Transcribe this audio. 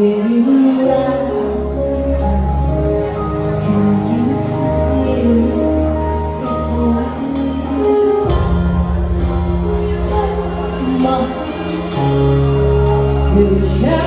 You love You